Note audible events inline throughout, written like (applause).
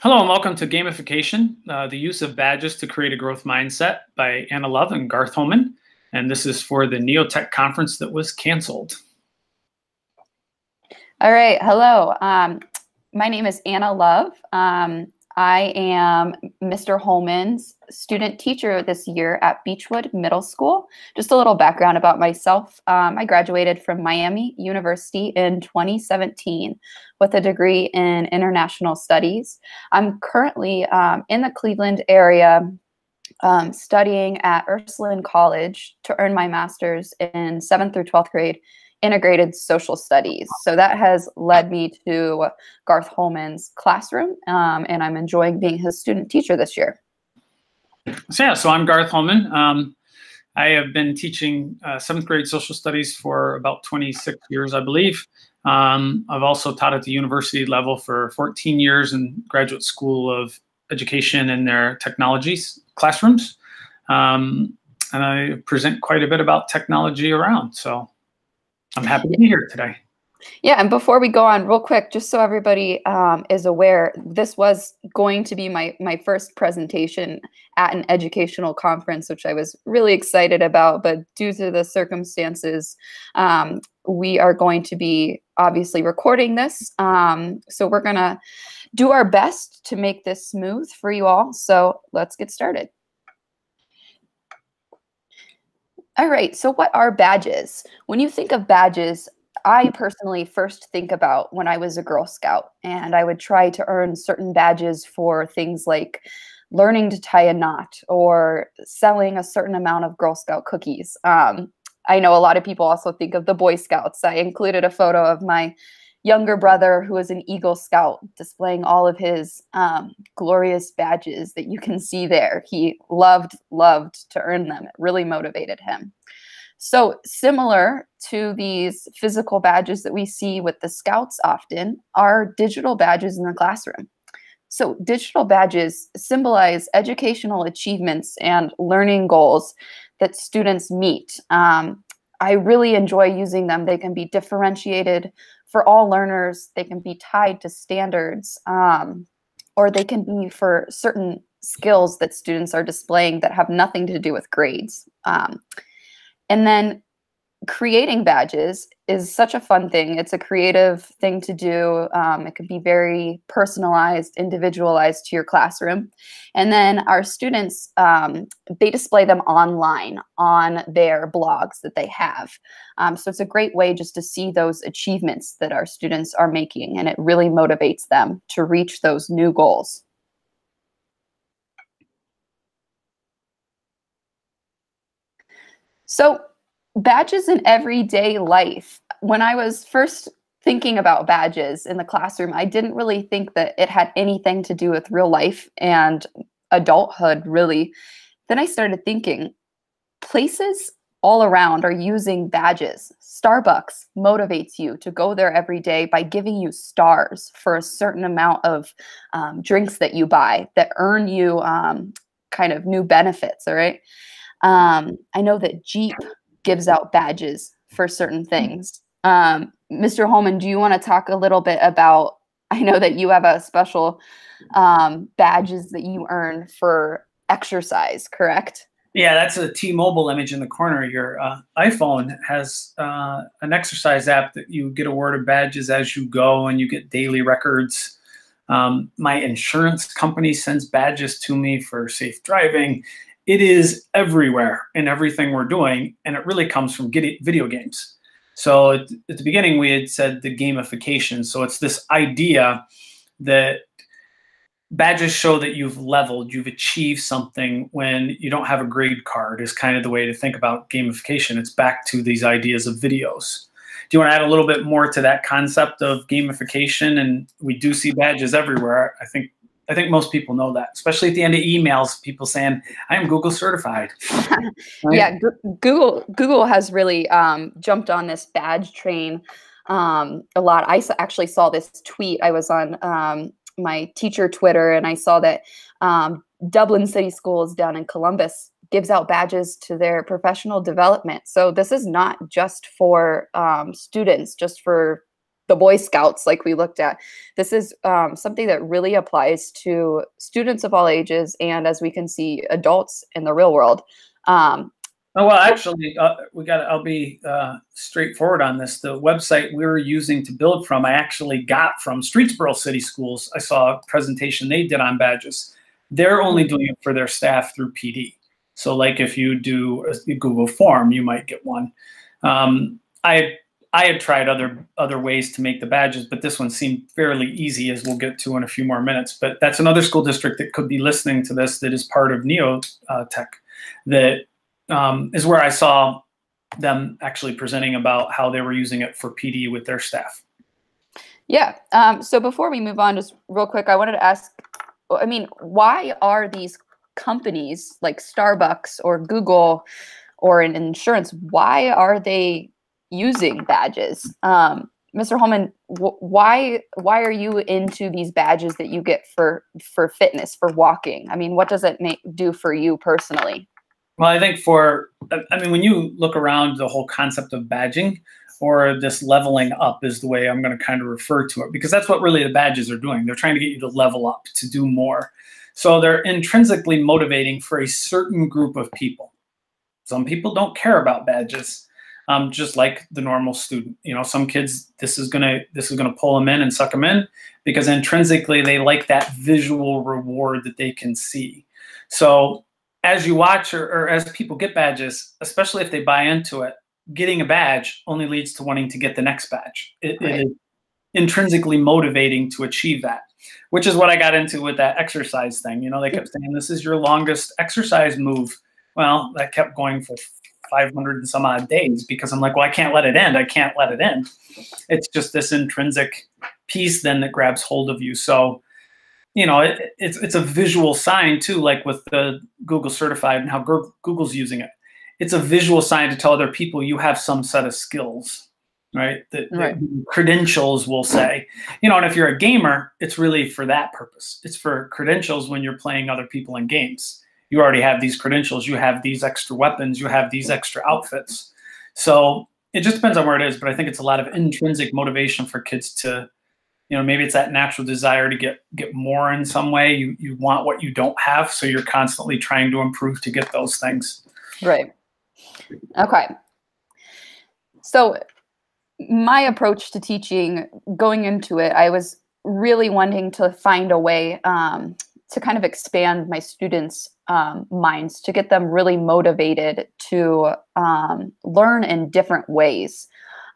Hello and welcome to Gamification, uh, the use of badges to create a growth mindset by Anna Love and Garth Holman. And this is for the Neotech conference that was canceled. All right, hello. Um, my name is Anna Love. Um, I am Mr. Holman's student teacher this year at Beachwood Middle School. Just a little background about myself. Um, I graduated from Miami University in 2017 with a degree in international studies. I'm currently um, in the Cleveland area um, studying at Ursuline College to earn my master's in 7th through 12th grade integrated social studies. So that has led me to Garth Holman's classroom, um, and I'm enjoying being his student teacher this year. So yeah, so I'm Garth Holman. Um, I have been teaching uh, seventh grade social studies for about 26 years, I believe. Um, I've also taught at the university level for 14 years in graduate school of education in their technologies classrooms. Um, and I present quite a bit about technology around. So I'm happy to be here today. Yeah, and before we go on, real quick, just so everybody um, is aware, this was going to be my my first presentation at an educational conference, which I was really excited about. But due to the circumstances, um, we are going to be obviously recording this. Um, so we're gonna do our best to make this smooth for you all. So let's get started. All right, so what are badges? When you think of badges, I personally first think about when I was a Girl Scout and I would try to earn certain badges for things like learning to tie a knot or selling a certain amount of Girl Scout cookies. Um, I know a lot of people also think of the Boy Scouts. I included a photo of my younger brother who was an Eagle Scout displaying all of his um, glorious badges that you can see there. He loved, loved to earn them. It really motivated him. So, similar to these physical badges that we see with the Scouts often, are digital badges in the classroom. So, digital badges symbolize educational achievements and learning goals that students meet. Um, I really enjoy using them. They can be differentiated for all learners, they can be tied to standards, um, or they can be for certain skills that students are displaying that have nothing to do with grades. Um, and then creating badges is such a fun thing. It's a creative thing to do. Um, it can be very personalized, individualized to your classroom. And then our students, um, they display them online on their blogs that they have. Um, so it's a great way just to see those achievements that our students are making, and it really motivates them to reach those new goals. So badges in everyday life. When I was first thinking about badges in the classroom, I didn't really think that it had anything to do with real life and adulthood, really. Then I started thinking places all around are using badges. Starbucks motivates you to go there every day by giving you stars for a certain amount of um, drinks that you buy that earn you um, kind of new benefits. All right. Um, I know that Jeep gives out badges for certain mm-hmm. things. Um, Mr. Holman, do you want to talk a little bit about? (laughs) I know that you have a special um, badges that you earn for exercise, correct? Yeah, that's a T-Mobile image in the corner. Your uh, iPhone has uh, an exercise app that you get awarded badges as you go, and you get daily records. Um, my insurance company sends badges to me for safe driving it is everywhere in everything we're doing, and it really comes from video games. So at, the beginning, we had said the gamification. So it's this idea that badges show that you've leveled, you've achieved something when you don't have a grade card, is kind of the way to think about gamification. It's back to these ideas of videos. Do you want to add a little bit more to that concept of gamification? And we do see badges everywhere. I think I think most people know that, especially at the end of emails, people saying, "I am Google certified." (laughs) right? Yeah, Google Google has really um, jumped on this badge train um, a lot. I actually saw this tweet. I was on um, my teacher Twitter, and I saw that um, Dublin City Schools down in Columbus gives out badges to their professional development. So this is not just for um, students, just for the Boy Scouts, like we looked at. This is um, something that really applies to students of all ages and, as we can see, adults in the real world. Um, oh, well, actually, uh, we got. I'll be uh, straightforward on this. The website we are using to build from, I actually got from Streetsboro City Schools. I saw a presentation they did on badges. They're only doing it for their staff through PD. So, like if you do a Google form, you might get one. Um, I I had tried other other ways to make the badges, but this one seemed fairly easy, as we'll get to in a few more minutes. But that's another school district that could be listening to this that is part of Neo uh, Tech. That um, is where I saw them actually presenting about how they were using it for PD with their staff. Yeah. Um, so before we move on, just real quick, I wanted to ask. I mean, why are these companies like Starbucks or Google or an insurance? Why are they using badges. Um, Mr. Holman, why why are you into these badges that you get for for fitness for walking? I mean, what does it make do for you personally? Well, I think for I mean, when you look around the whole concept of badging or this leveling up is the way I'm going to kind of refer to it because that's what really the badges are doing. They're trying to get you to level up to do more. So they're intrinsically motivating for a certain group of people. Some people don't care about badges um, just like the normal student. You know, some kids this is gonna this is gonna pull them in and suck them in because intrinsically they like that visual reward that they can see. So as you watch or, or as people get badges, especially if they buy into it, getting a badge only leads to wanting to get the next badge. It, right. it is intrinsically motivating to achieve that, which is what I got into with that exercise thing. You know, they kept saying this is your longest exercise move. Well, that kept going for 500 and some odd days because I'm like, well, I can't let it end. I can't let it end. It's just this intrinsic piece then that grabs hold of you. So, you know, it, it's it's a visual sign too, like with the Google certified and how Google's using it. It's a visual sign to tell other people you have some set of skills, right? That, right. credentials will say, you know, and if you're a gamer, it's really for that purpose. It's for credentials when you're playing other people in games you already have these credentials, you have these extra weapons, you have these extra outfits. So it just depends on where it is, but I think it's a lot of intrinsic motivation for kids to, you know, maybe it's that natural desire to get get more in some way. You you want what you don't have, so you're constantly trying to improve to get those things. Right. Okay. So my approach to teaching going into it, I was really wanting to find a way um, to kind of expand my students' um, minds to get them really motivated to um, learn in different ways.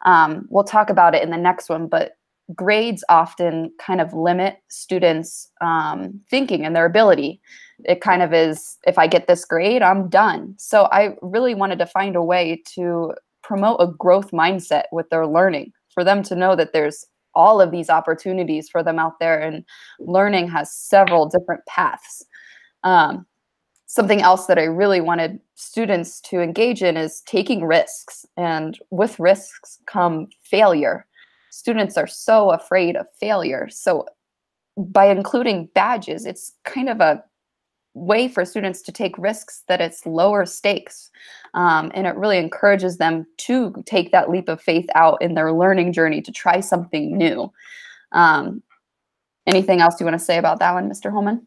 Um, we'll talk about it in the next one, but grades often kind of limit students' um, thinking and their ability. It kind of is if I get this grade, I'm done. So I really wanted to find a way to promote a growth mindset with their learning for them to know that there's all of these opportunities for them out there and learning has several different paths. Um, something else that i really wanted students to engage in is taking risks and with risks come failure. Students are so afraid of failure. So by including badges it's kind of a way for students to take risks that it's lower stakes um, and it really encourages them to take that leap of faith out in their learning journey to try something new. Um, anything else you want to say about that one mr holman?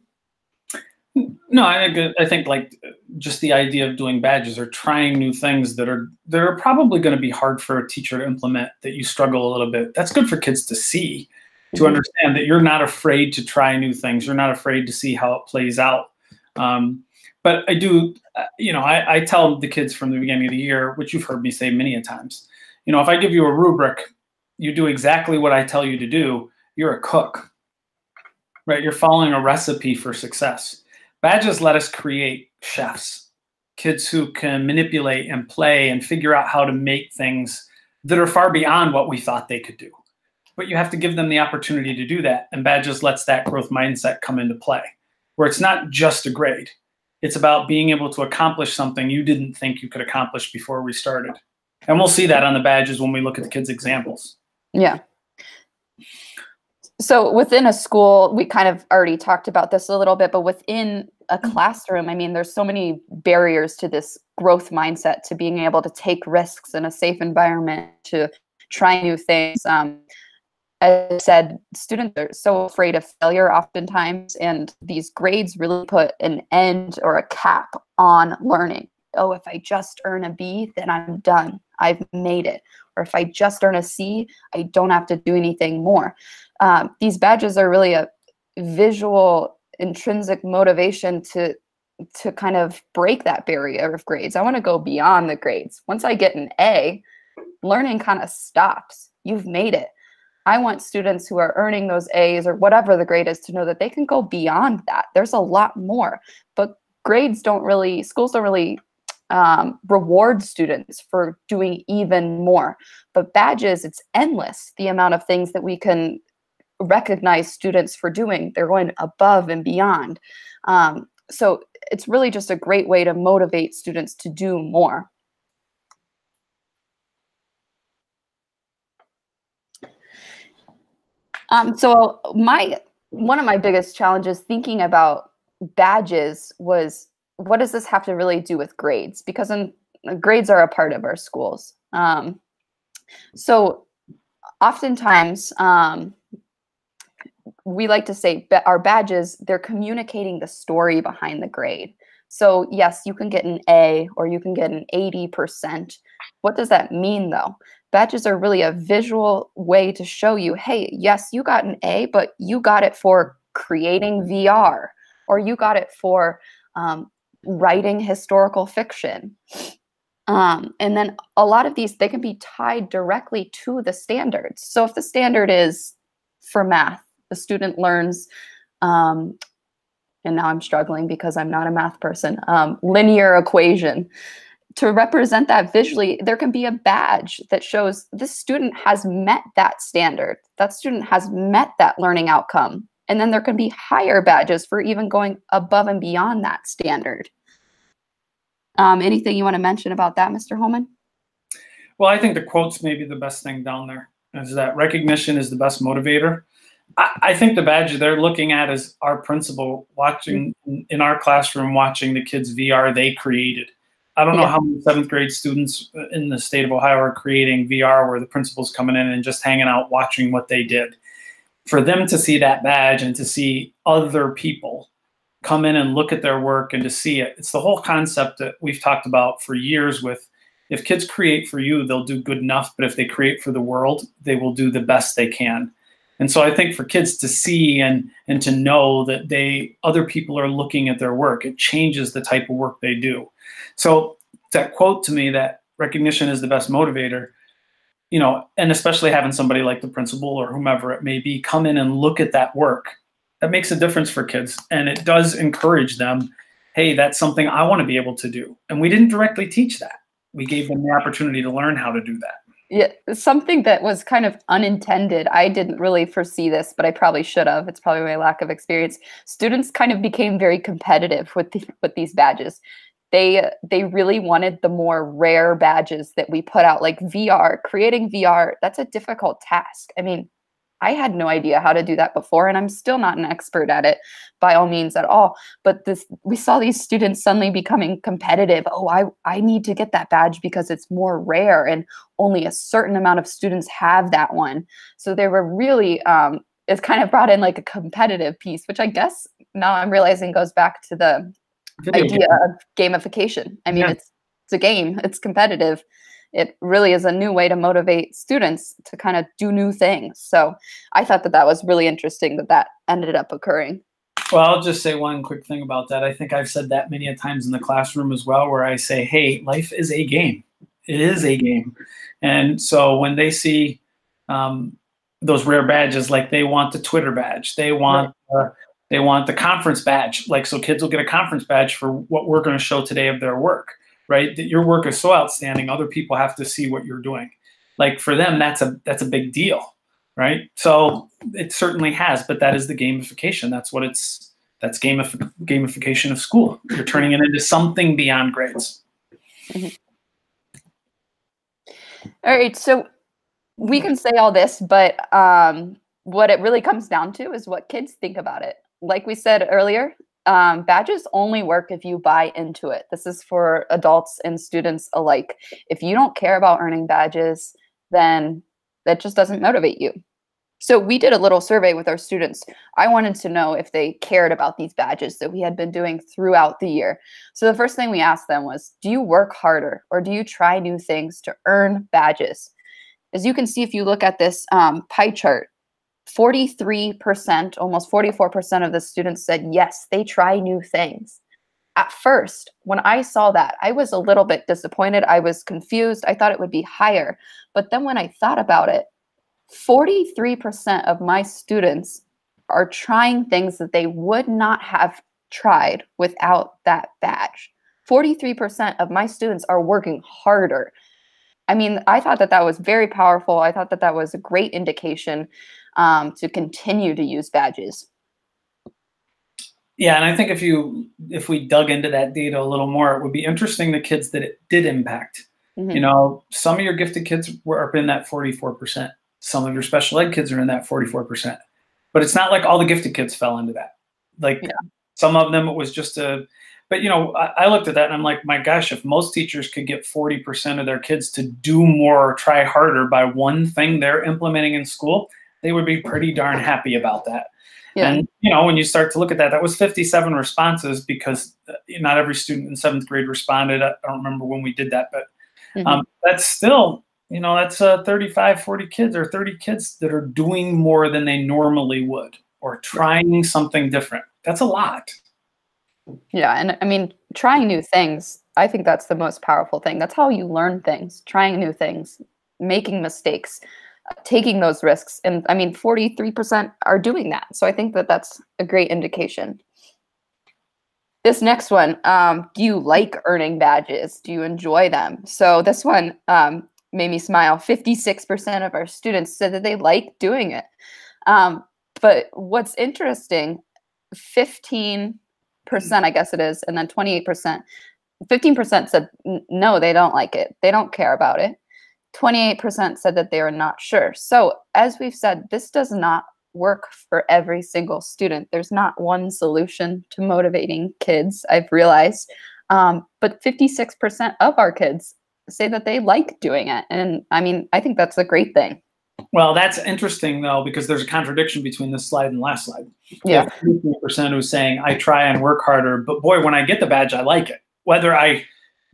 No i think i think like just the idea of doing badges or trying new things that are that are probably going to be hard for a teacher to implement that you struggle a little bit that's good for kids to see to mm-hmm. understand that you're not afraid to try new things you're not afraid to see how it plays out um, but I do, uh, you know, I, I tell the kids from the beginning of the year, which you've heard me say many a times, you know, if I give you a rubric, you do exactly what I tell you to do, you're a cook, right? You're following a recipe for success. Badges let us create chefs, kids who can manipulate and play and figure out how to make things that are far beyond what we thought they could do. But you have to give them the opportunity to do that. And Badges lets that growth mindset come into play where it's not just a grade. It's about being able to accomplish something you didn't think you could accomplish before we started. And we'll see that on the badges when we look at the kids' examples. Yeah. So within a school, we kind of already talked about this a little bit, but within a classroom, I mean, there's so many barriers to this growth mindset, to being able to take risks in a safe environment, to try new things. Um, I said, students are so afraid of failure oftentimes, and these grades really put an end or a cap on learning. Oh, if I just earn a B, then I'm done. I've made it. Or if I just earn a C, I don't have to do anything more. Um, these badges are really a visual, intrinsic motivation to to kind of break that barrier of grades. I want to go beyond the grades. Once I get an A, learning kind of stops. You've made it. I want students who are earning those A's or whatever the grade is to know that they can go beyond that. There's a lot more, but grades don't really, schools don't really um, reward students for doing even more. But badges, it's endless the amount of things that we can recognize students for doing. They're going above and beyond. Um, so it's really just a great way to motivate students to do more. Um, so my one of my biggest challenges thinking about badges was what does this have to really do with grades? Because in, grades are a part of our schools. Um, so oftentimes um, we like to say our badges they're communicating the story behind the grade. So yes, you can get an A or you can get an 80%. What does that mean though? Badges are really a visual way to show you, hey, yes, you got an A, but you got it for creating VR, or you got it for um, writing historical fiction. Um, and then a lot of these, they can be tied directly to the standards. So if the standard is for math, the student learns, um, and now I'm struggling because I'm not a math person, um, linear equation to represent that visually, there can be a badge that shows this student has met that standard. That student has met that learning outcome. And then there can be higher badges for even going above and beyond that standard. Um, anything you want to mention about that, Mr. Holman? Well, I think the quotes may be the best thing down there. Is that recognition is the best motivator. I, I think the badge they're looking at is our principal watching in our classroom, watching the kids VR they created I don't know yeah. how many seventh grade students in the state of Ohio are creating VR where the principal's coming in and just hanging out watching what they did. For them to see that badge and to see other people come in and look at their work and to see it, it's the whole concept that we've talked about for years with if kids create for you, they'll do good enough, but if they create for the world, they will do the best they can. And so I think for kids to see and and to know that they other people are looking at their work, it changes the type of work they do. So that quote to me that recognition is the best motivator, you know, and especially having somebody like the principal or whomever it may be come in and look at that work, that makes a difference for kids. And it does encourage them, hey, that's something I want to be able to do. And we didn't directly teach that. We gave them the opportunity to learn how to do that. Yeah, something that was kind of unintended. I didn't really foresee this, but I probably should have. It's probably my lack of experience. Students kind of became very competitive with the, with these badges they they really wanted the more rare badges that we put out like VR creating VR that's a difficult task I mean I had no idea how to do that before and I'm still not an expert at it by all means at all but this we saw these students suddenly becoming competitive oh I I need to get that badge because it's more rare and only a certain amount of students have that one so they were really um it's kind of brought in like a competitive piece which I guess now I'm realizing goes back to the idea of gamification. I mean, yeah. it's it's a game. It's competitive. It really is a new way to motivate students to kind of do new things. So I thought that that was really interesting that that ended up occurring. Well, I'll just say one quick thing about that. I think I've said that many a times in the classroom as well, where I say, "Hey, life is a game. It is a game," and so when they see um, those rare badges, like they want the Twitter badge, they want right. uh, they want the conference badge. Like, so kids will get a conference badge for what we're going to show today of their work, right? That your work is so outstanding, other people have to see what you're doing. Like for them, that's a that's a big deal, right? So it certainly has, but that is the gamification. That's what it's. That's gamif- gamification of school. You're turning it into something beyond grades. Mm-hmm. All right, so we can say all this, but um, what it really comes down to is what kids think about it like we said earlier, um, badges only work if you buy into it. This is for adults and students alike. If you don't care about earning badges, then that just doesn't motivate you. So we did a little survey with our students. I wanted to know if they cared about these badges that we had been doing throughout the year. So the first thing we asked them was, do you work harder or do you try new things to earn badges? As you can see, if you look at this um, pie chart, 43%, almost 44% of the students said yes, they try new things. At first, when I saw that, I was a little bit disappointed. I was confused. I thought it would be higher. But then when I thought about it, 43% of my students are trying things that they would not have tried without that badge. 43% of my students are working harder. I mean, I thought that that was very powerful. I thought that that was a great indication um, to continue to use badges. Yeah, and I think if you if we dug into that data a little more, it would be interesting the kids that it did impact. Mm-hmm. You know, some of your gifted kids were up in that 44%. Some of your special ed kids are in that 44%. But it's not like all the gifted kids fell into that. Like yeah. some of them it was just a but you know, I, I, looked at that and I'm like, my gosh, if most teachers could get 40% of their kids to do more or try harder by one thing they're implementing in school, they would be pretty darn happy about that. Yeah. And you know, when you start to look at that, that was 57 responses because uh, not every student in seventh grade responded. I don't remember when we did that, but mm-hmm. um, that's still, you know, that's uh, 35, 40 kids or 30 kids that are doing more than they normally would or trying something different. That's a lot. Yeah, and I mean, trying new things, I think that's the most powerful thing. That's how you learn things, trying new things, making mistakes, taking those risks. And I mean, 43% are doing that. So I think that that's a great indication. This next one, um, do you like earning badges? Do you enjoy them? So this one um, made me smile. 56% of our students said that they like doing it. Um, but what's interesting, 15 percent, I guess it is, and then 28%. 15% said no, they don't like it. They don't care about it. 28% said that they are not sure. So, as we've said, this does not work for every single student. There's not one solution to motivating kids, I've realized. Um, but 56% of our kids say that they like doing it. And I mean, I think that's a great thing. Well, that's interesting though, because there's a contradiction between this slide and last slide. Yeah. percent who's saying I try and work harder, but boy, when I get the badge, I like it. Whether I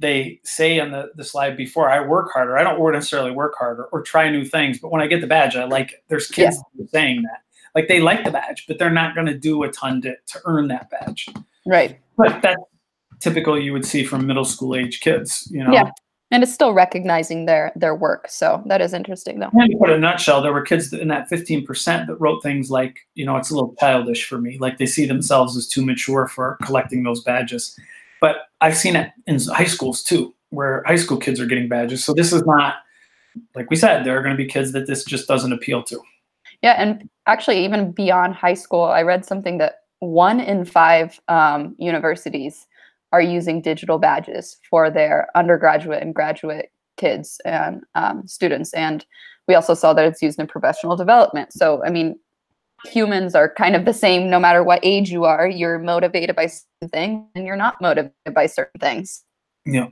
they say on the, the slide before, I work harder. I don't necessarily work harder or try new things, but when I get the badge, I like it. There's kids yeah. saying that. Like they like the badge, but they're not going to do a ton to, to earn that badge. Right. But that's typical you would see from middle school age kids, you know. Yeah and it's still recognizing their their work so that is interesting though and to put in a nutshell there were kids in that 15% that wrote things like you know it's a little childish for me like they see themselves as too mature for collecting those badges but i've seen it in high schools too where high school kids are getting badges so this is not like we said there are going to be kids that this just doesn't appeal to yeah and actually even beyond high school i read something that one in five um, universities are using digital badges for their undergraduate and graduate kids and um, students. And we also saw that it's used in professional development. So, I mean, humans are kind of the same no matter what age you are. You're motivated by something and you're not motivated by certain things. Yeah.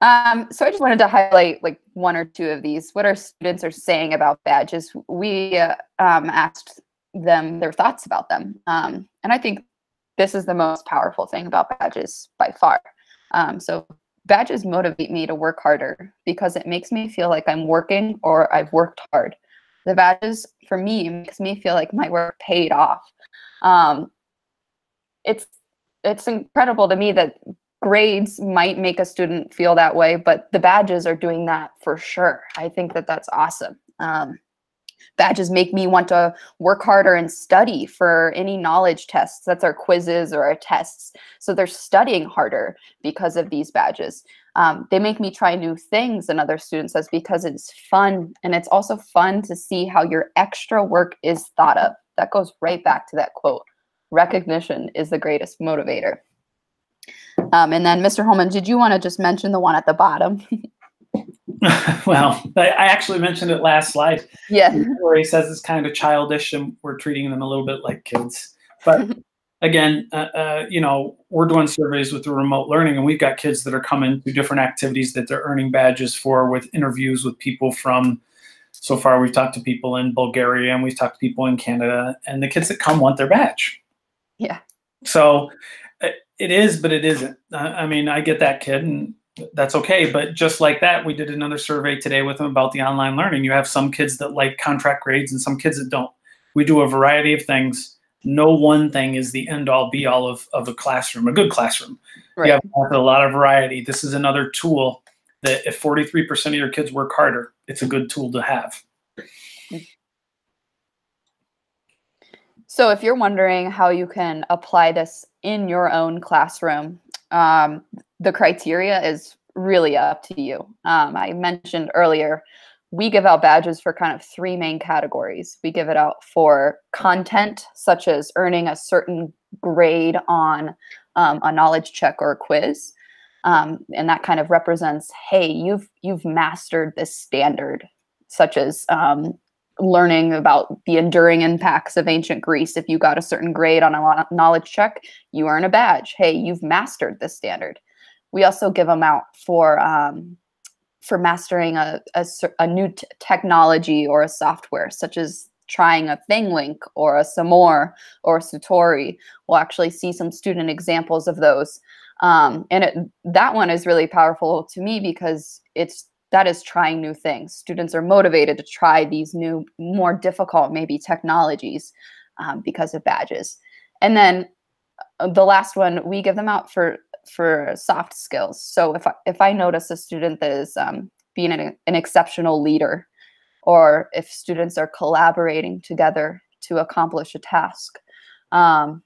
Um, so I just wanted to highlight like one or two of these. What our students are saying about badges. We uh, um, asked them their thoughts about them, um, and I think this is the most powerful thing about badges by far. Um, so badges motivate me to work harder because it makes me feel like I'm working or I've worked hard. The badges for me makes me feel like my work paid off. Um, it's it's incredible to me that grades might make a student feel that way, but the badges are doing that for sure. I think that that's awesome. Um, badges make me want to work harder and study for any knowledge tests. That's our quizzes or our tests. So they're studying harder because of these badges. Um, they make me try new things, and other students says because it's fun. And it's also fun to see how your extra work is thought of. That goes right back to that quote recognition is the greatest motivator. Um, and then, Mr. Holman, did you want to just mention the one at the bottom? (laughs) well, I, actually mentioned it last slide. Yeah. Where he says it's kind of childish and we're treating them a little bit like kids. But (laughs) again, uh, uh, you know, we're doing surveys with the remote learning and we've got kids that are coming to different activities that they're earning badges for with interviews with people from so far we've talked to people in Bulgaria and we've talked to people in Canada, and the kids that come want their badge. Yeah. So it is, but it isn't. I mean, I get that kid, and that's okay. But just like that, we did another survey today with them about the online learning. You have some kids that like contract grades and some kids that don't. We do a variety of things. No one thing is the end all be all of, of a classroom, a good classroom. Right. You have a lot of variety. This is another tool that if 43% of your kids work harder, it's a good tool to have. So, if you're wondering how you can apply this in your own classroom, um, the criteria is really up to you. Um, I mentioned earlier, we give out badges for kind of three main categories. We give it out for content, such as earning a certain grade on um, a knowledge check or a quiz. Um, and that kind of represents, hey, you've you've mastered this standard, such as um, learning about the enduring impacts of ancient Greece. If you got a certain grade on a knowledge check, you earn a badge. Hey, you've mastered this standard. We also give them out for um, for mastering a, a, a new technology or a software, such as trying a ThingLink or a Samore or a Sutori. We'll actually see some student examples of those. Um, and it, that one is really powerful to me because it's that is trying new things. Students are motivated to try these new, more difficult, maybe technologies um, because of badges. And then uh, the last one, we give them out for for soft skills. So if I, if I notice a student that is um, being an, an exceptional leader, or if students are collaborating together to accomplish a task, um,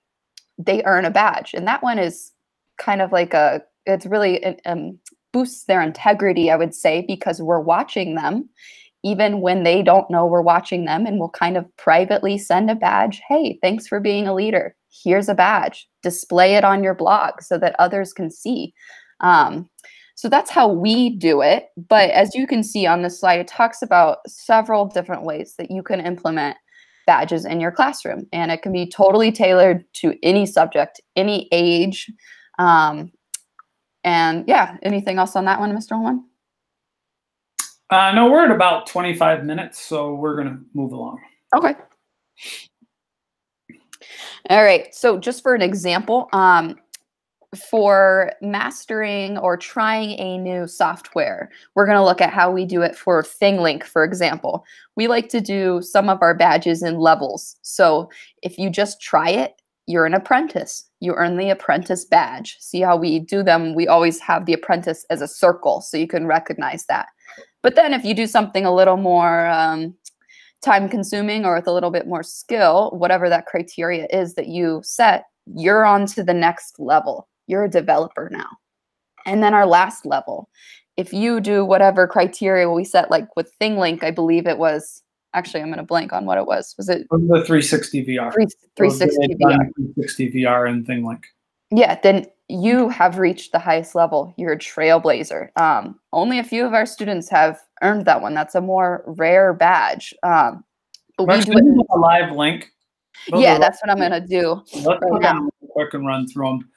they earn a badge. And that one is kind of like a, it's really um, boosts their integrity, I would say, because we're watching them even when they don't know we're watching them and we'll kind of privately send a badge. Hey, thanks for being a leader. Here's a badge. Display it on your blog so that others can see. Um, so that's how we do it. But as you can see on this slide, it talks about several different ways that you can implement badges in your classroom. And it can be totally tailored to any subject, any age, um, and yeah, anything else on that one, Mr. Holman? Uh, no, we're at about 25 minutes, so we're going to move along. Okay. All right. So just for an example, um, for mastering or trying a new software, we're going to look at how we do it for ThingLink, for example. We like to do some of our badges in levels. So if you just try it, you're an apprentice. You earn the apprentice badge. See how we do them? We always have the apprentice as a circle so you can recognize that. But then if you do something a little more um, time consuming or with a little bit more skill, whatever that criteria is that you set, you're on to the next level. You're a developer now. And then our last level, if you do whatever criteria we set, like with ThingLink, I believe it was actually I'm going to blank on what it was. Was it the 360 VR? 360 VR. 360 VR and ThingLink. Yeah, then you have reached the highest level. You're a trailblazer. Um, only a few of our students have earned that one. That's a more rare badge. Um, but we do it a live link. Those yeah, that's what I'm going to do. Let's right quick and run through them.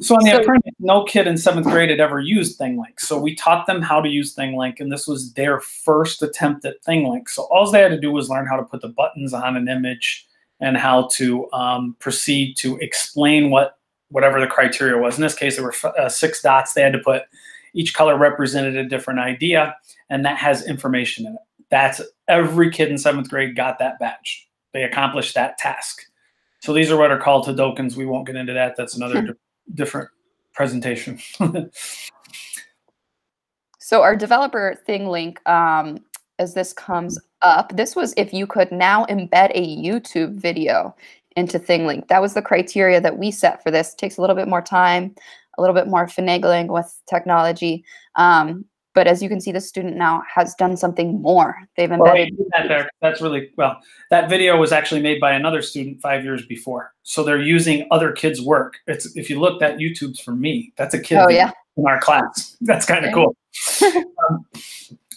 So on the so, apprentice, no kid in seventh grade had ever used ThingLink. So we taught them how to use ThingLink, and this was their first attempt at ThingLink. So all they had to do was learn how to put the buttons on an image and how to um, proceed to explain what whatever the criteria was. In this case, there were uh, six dots. They had to put each color represented a different idea, and that has information in it. That's every kid in seventh grade got that badge. They accomplished that task. So these are what are called tokens. We won't get into that. That's another different presentation. (laughs) so our developer ThingLink, um, as this comes up, this was if you could now embed a YouTube video into ThingLink. That was the criteria that we set for this. It takes a little bit more time, a little bit more finagling with technology. Um, but as you can see, the student now has done something more. They've embedded. Well, that there. That's really well. That video was actually made by another student five years before, so they're using other kids' work. It's if you look, that YouTube's for me. That's a kid oh, yeah. in our class. (laughs) That's kind of cool. (laughs) um,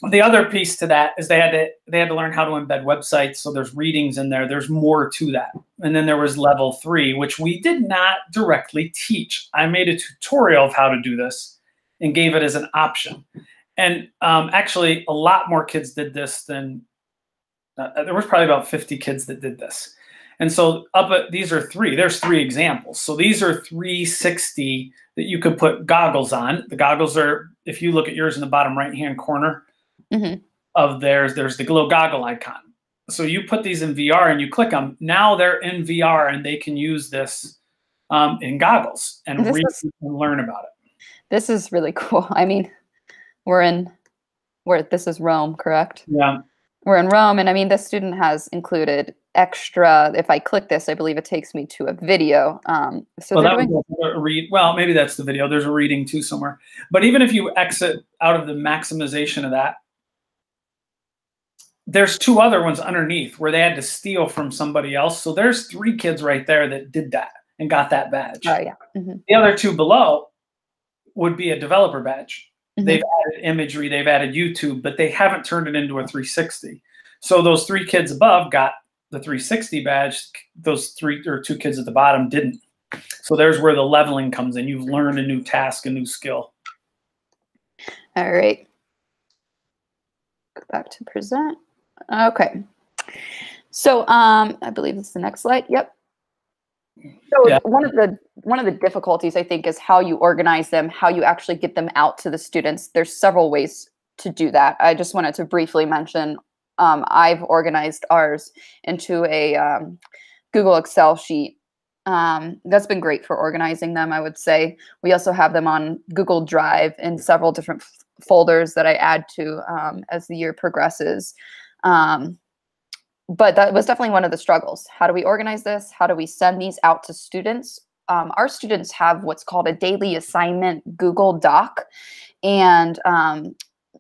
the other piece to that is they had to they had to learn how to embed websites. So there's readings in there. There's more to that. And then there was level three, which we did not directly teach. I made a tutorial of how to do this and gave it as an option. And um, actually, a lot more kids did this than Uh, there was probably about 50 kids that did this. And so up at these are three. There's three examples. So these are 360 that you could put goggles on. The goggles are, if you look at yours in the bottom right hand corner hmm of theirs, there's the little goggle icon. So you put these in VR and you click them. Now they're in VR and they can use this um, in goggles and read is- and learn about it. This is really (laughs) cool. I mean, we're in where this is Rome, correct? Yeah. We're in Rome, and I mean, this student has included extra. If I click this, I believe it takes me to a video. Um, so well, they're that doing. a read. Well, maybe that's the video. There's a reading too somewhere. But even if you exit out of the maximization of that, there's two other ones underneath where they had to steal from somebody else. So there's three kids right there that did that and got that badge. Oh yeah. mhm, The other two below would be a developer badge. mhm. They've added imagery, they've added YouTube, but they haven't turned it into a 360. So those three kids above got the 360 badge. Those three or two kids at the bottom didn't. So there's where the leveling comes in. You've learned a new task, a new skill. All right. Go back to present. Okay. So um, I believe this is the next slide. Yep. So Yeah. one of the one of the difficulties I think is how you organize them, how you actually get them out to the students. There's several ways to do that. I just wanted to briefly mention um, I've organized ours into a um, Google Excel sheet. Um, that's been great for organizing them. I would say we also have them on Google Drive in several different folders that I add to um, as the year progresses. Um, but that was definitely one of the struggles. How do we organize this? How do we send these out to students? Um, our students have what's called a daily assignment Google Doc, and um,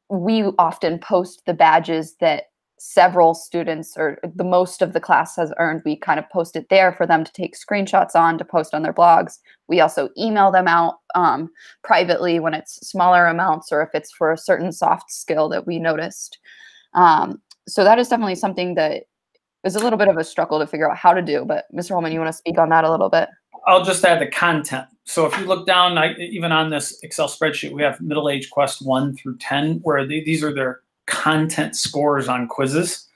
we often post the badges that several students or the most of the class has earned. We kind of post it there for them to take screenshots on to post on their blogs. We also email them out um, privately when it's smaller amounts or if it's for a certain soft skill that we noticed. Um, so that is definitely something that is a little bit of a struggle to figure out how to do. But Mr. Holman, you want to speak on that a little bit? I'll just add the content. So if you look down, I, even on this Excel spreadsheet, we have middle age quest one through 10, where the, these are their content scores on quizzes.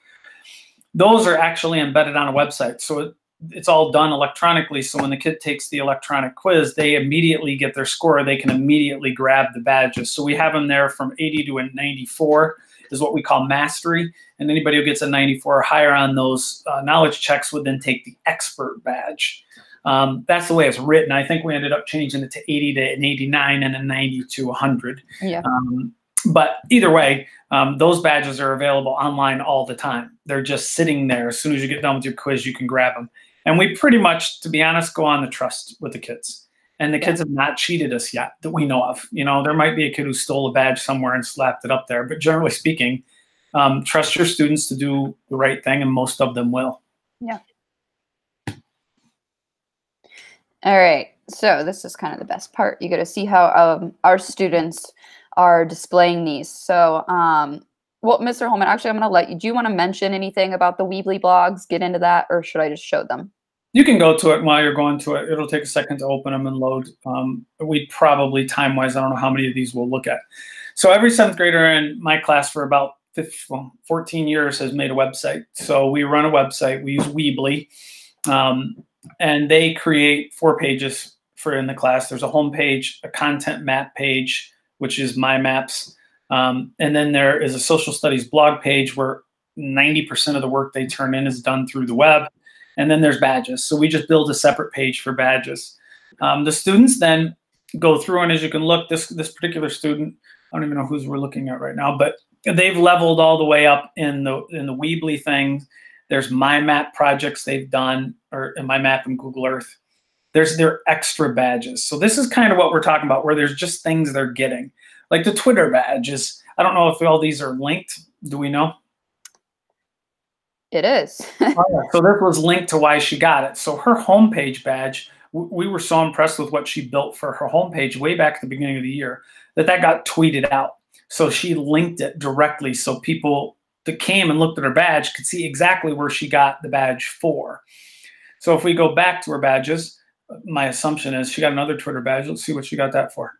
Those are actually embedded on a website. So it, it's all done electronically. So when the kid takes the electronic quiz, they immediately get their score. They can immediately grab the badges. So we have them there from 80 to a 94 is what we call mastery. And anybody who gets a 94 or higher on those uh, knowledge checks would then take the expert badge. Um, that's the way it's written. I think we ended up changing it to 80 to an 89 and a 90 to 100. Yeah. Um, but either way, um, those badges are available online all the time. They're just sitting there. As soon as you get done with your quiz, you can grab them. And we pretty much, to be honest, go on the trust with the kids. And the kids have not cheated us yet that we know of. You know, there might be a kid who stole a badge somewhere and slapped it up there. But generally speaking, um, trust your students to do the right thing, and most of them will. Yeah. All right. So this is kind of the best part. You get to see how um, our students are displaying these. So, um, well, Mr. Holman, actually, I'm going to let you. Do you want to mention anything about the Weebly blogs? Get into that, or should I just show them? You can go to it while you're going to it. It'll take a second to open them and load. Um, we probably time wise, I don't know how many of these we'll look at. So every seventh grader in my class for about 15, well, 14 years has made a website. So we run a website. We use Weebly, um, and they create four pages for in the class. There's a home page, a content map page, which is my maps, um, and then there is a social studies blog page where 90% of the work they turn in is done through the web. And then there's badges. So we just build a separate page for badges. Um, the students then go through, and as you can look, this this particular student, I don't even know who's we're looking at right now, but they've leveled all the way up in the in the Weebly thing. There's my map projects they've done, or in my map in Google Earth. There's their extra badges. So this is kind of what we're talking about, where there's just things they're getting, like the Twitter badges. I don't know if all these are linked. Do we know? It is. (laughs) so this was linked to why she got it. So her homepage badge, we were so impressed with what she built for her homepage way back at the beginning of the year that that got tweeted out. So she linked it directly so people that came and looked at her badge could see exactly where she got the badge for. So if we go back to her badges, my assumption is she got another Twitter badge. Let's see what she got that for.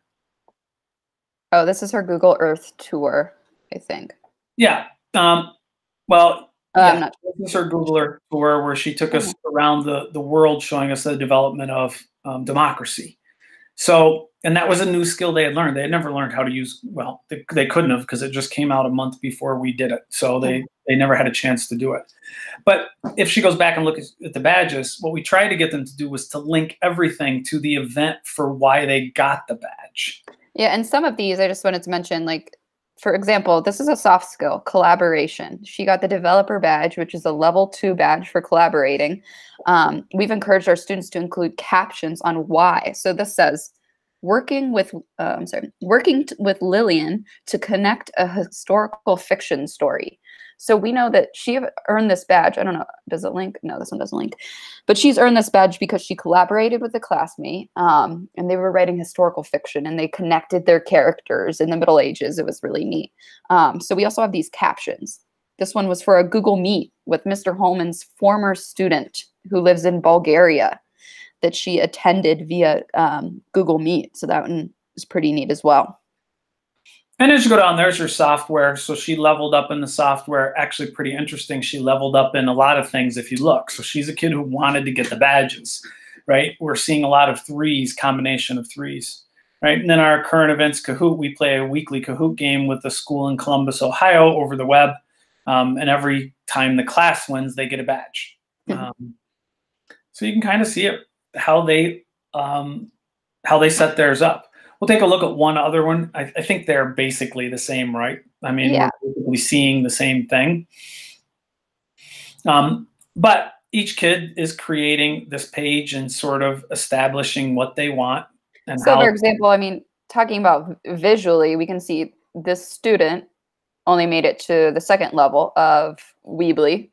oh, this is her Google Earth tour, I think. Yeah. Um, well, Yeah, I'm not this is her Google Earth tour where she took us around the, the world showing us the development of um, democracy. So, and that was a new skill they had learned. They had never learned how to use, well, they, they couldn't have because it just came out a month before we did it. So they, they never had a chance to do it. But if she goes back and look at, at the badges, what we tried to get them to do was to link everything to the event for why they got the badge. Yeah, and some of these I just wanted to mention, like for example, this is a soft skill, collaboration. She got the developer badge, which is a level two badge for collaborating. Um, we've encouraged our students to include captions on why. So this says, working with, uh, I'm sorry, working with Lillian to connect a historical fiction story. So we know that she earned this badge. I don't know, does it link? No, this one doesn't link. But she's earned this badge because she collaborated with a classmate um, and they were writing historical fiction and they connected their characters in the Middle Ages. It was really neat. Um, so we also have these captions. This one was for a Google Meet with Mr. Holman's former student who lives in Bulgaria that she attended via um, Google Meet. So that one is pretty neat as well. And as you go down, there's her software. So she leveled up in the software. Actually, pretty interesting. She leveled up in a lot of things if you look. So she's a kid who wanted to get the badges, right? We're seeing a lot of threes, combination of threes, right? And then our current events Kahoot, we play a weekly Kahoot game with the school in Columbus, Ohio over the web. Um, and every time the class wins, they get a badge. Mhm. Um, so you can kind of see it, how they um, how they set theirs up. We'll take a look at one other one. I, I think they're basically the same, right? I mean, Yeah. we're basically seeing the same thing. Um, but each kid is creating this page and sort of establishing what they want and So, for example, I mean, talking about visually, we can see this student only made it to the second level of Weebly.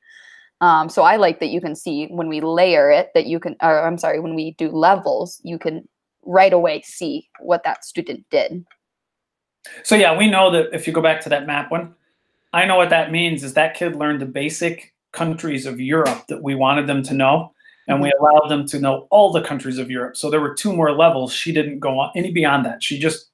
Um, so I like that you can see when we layer it that you can, or I'm sorry, when we do levels, you can right away see what that student did. So yeah, we know that if you go back to that map one, I know what that means is that kid learned the basic countries of Europe that we wanted them to know, and we mm-hmm. allowed them to know all the countries of Europe. So there were two more levels. She didn't go on any beyond that. She just,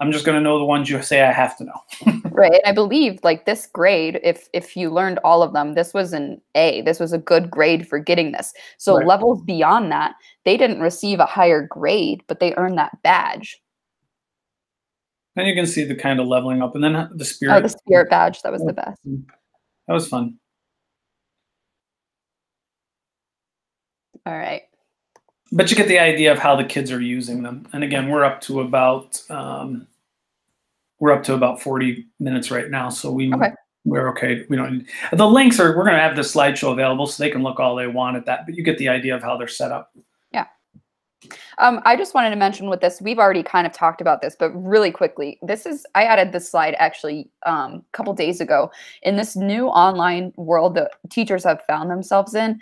I'm just going to know the ones you say I have to know. (laughs) Right. I believe like this grade, if if you learned all of them, this was an A. This was a good grade for getting this. So Right. levels beyond that, they didn't receive a higher grade, but they earned that badge. And you can see the kind of leveling up, and then the spirit. Oh, the spirit badge, that was the best. That was fun. All right. But you get the idea of how the kids are using them. And again, we're up to about um, we're up to about 40 minutes right now, so we Okay. we're okay. We don't. The links are we're going to have the slideshow available, so they can look all they want at that. But you get the idea of how they're set up. Yeah. Um, I just wanted to mention with this, we've already kind of talked about this, but really quickly, this is I added this slide actually um, a couple days ago. In this new online world that teachers have found themselves in,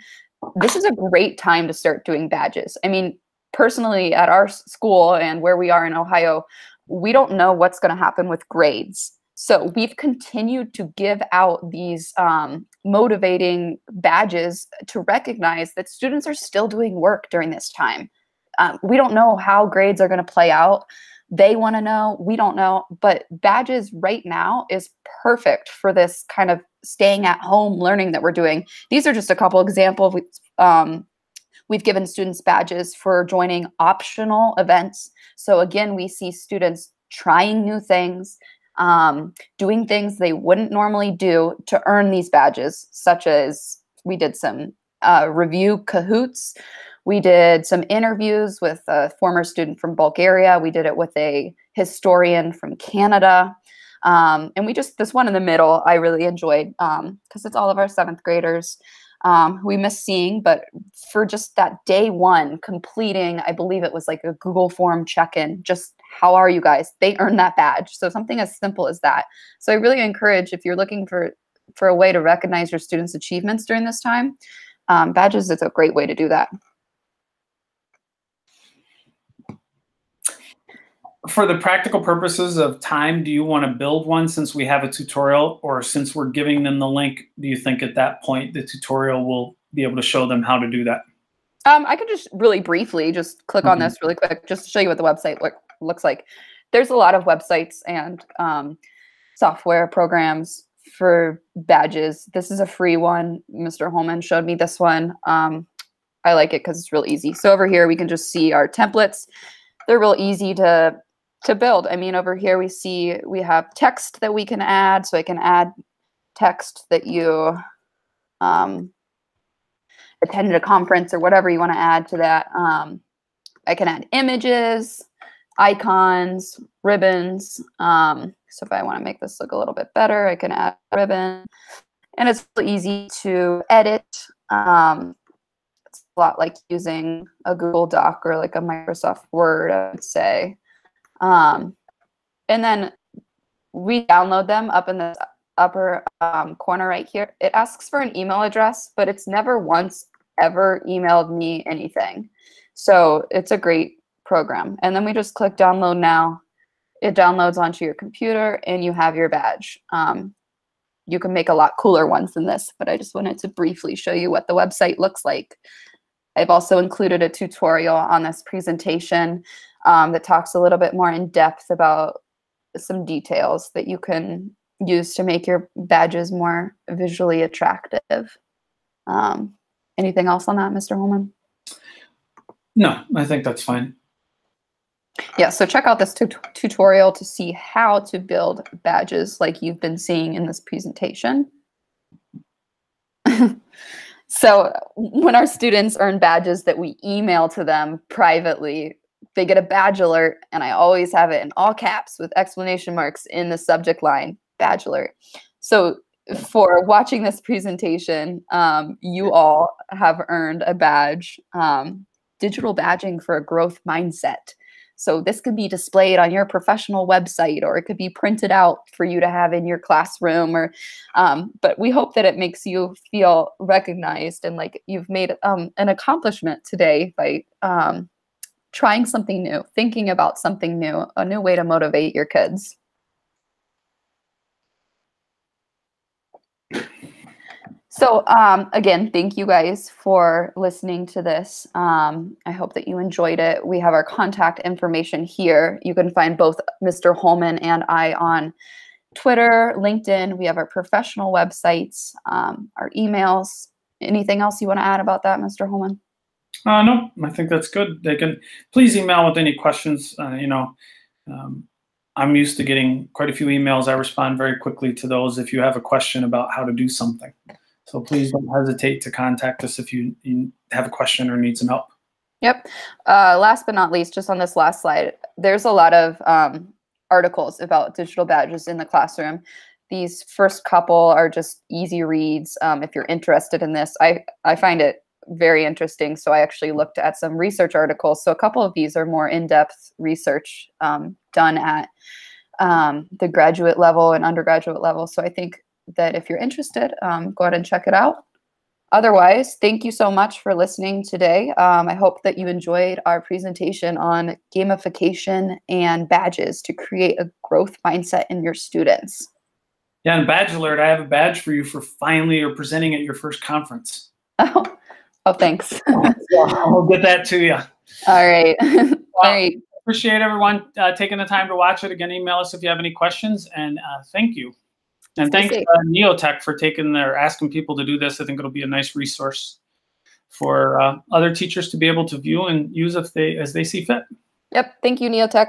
this is a great time to start doing badges. I mean, personally, at our school and where we are in Ohio, we don't know what's going to happen with grades. So we've continued to give out these um, motivating badges to recognize that students are still doing work during this time um, we don't know how grades are going to play out they want to know we don't know but badges right now is perfect for this kind of staying at home learning that we're doing these are just a couple examples um, we've given students badges for joining optional events so again we see students trying new things um, doing things they wouldn't normally do to earn these badges such as we did some uh, review Kahoots we did some interviews with a former student from Bulgaria. We did it with a historian from Canada. Um, and we just, this one in the middle, I really enjoyed because it's all of our seventh graders um, who we miss seeing. But for just that day one, completing, I believe it was like a Google form check in, just how are you guys? They earned that badge. So something as simple as that. So I really encourage if you're looking for, for a way to recognize your students' achievements during this time, um, badges is a great way to do that. For the practical purposes of time, do you want to build one since we have a tutorial, or since we're giving them the link? Do you think at that point the tutorial will be able to show them how to do that? Um, I could just really briefly just click on Mhm. this really quick, just to show you what the website look, looks like. There's a lot of websites and um, software programs for badges. This is a free one. Mr. Holman showed me this one. Um, I like it because it's real easy. So over here, we can just see our templates. They're real easy to to build. I mean, over here we see we have text that we can add. So I can add text that you um, attended a conference or whatever you want to add to that. Um, I can add images, icons, ribbons. Um, so if I want to make this look a little bit better, I can add a ribbon. And it's easy to edit. Um, it's a lot like using a Google Doc or like a Microsoft Word, I would say. Um, and then we download them up in the upper um, corner right here. It asks for an email address, but it's never once ever emailed me anything. So it's a great program. And then we just click download now. It downloads onto your computer and you have your badge. Um, you can make a lot cooler ones than this, but I just wanted to briefly show you what the website looks like. I've also included a tutorial on this presentation um, that talks a little bit more in depth about some details that you can use to make your badges more visually attractive. Um, anything else on that, Mr. Holman? No, I think that's fine. Yeah, so check out this tutorial to see how to build badges like you've been seeing in this presentation. (laughs) so when our students earn badges that we email to them privately, they get a badge alert, and I always have it in all caps with explanation marks in the subject line, badge alert. So for watching this presentation, um, you all have earned a badge, um, digital badging for a growth mindset. So this could be displayed on your professional website, or it could be printed out for you to have in your classroom. Or, um, but we hope that it makes you feel recognized and like you've made um, an accomplishment today by um, trying something new, thinking about something new, a new way to motivate your kids. So um, again, thank you guys for listening to this. Um, I hope that you enjoyed it. We have our contact information here. You can find both Mr. Holman and I on Twitter, LinkedIn. We have our professional websites, um, our emails. Anything else you want to add about that, Mr. Holman? Uh, no, I think that's good. They can please email with any questions. Uh, you know, um, I'm used to getting quite a few emails. I respond very quickly to those if you have a question about how to do something. So please don't hesitate to contact us if you, you have a question or need some help. Yep. Uh, last but not least, just on this last slide, there's a lot of um, articles about digital badges in the classroom. These first couple are just easy reads. Um, if you're interested in this, I, I find it very interesting. So I actually looked at some research articles. So a couple of these are more in-depth research um, done at um, the graduate level and undergraduate level. So I think that if you're interested, um, go ahead and check it out. Otherwise, thank you so much for listening today. Um, I hope that you enjoyed our presentation on gamification and badges to create a growth mindset in your students. Yeah, and badge alert, I have a badge for you for finally or presenting at your first conference. Oh, (laughs) oh thanks. (laughs) I'll get that to you. All right. (laughs) Well, All right. Appreciate everyone uh, taking the time to watch it. Again, email us if you have any questions, and uh, thank you. And thanks uh, Neotech for taking their asking people to do this. I think it'll be a nice resource for uh, other teachers to be able to view and use if they as they see fit. Yep. Thank you, Neotech.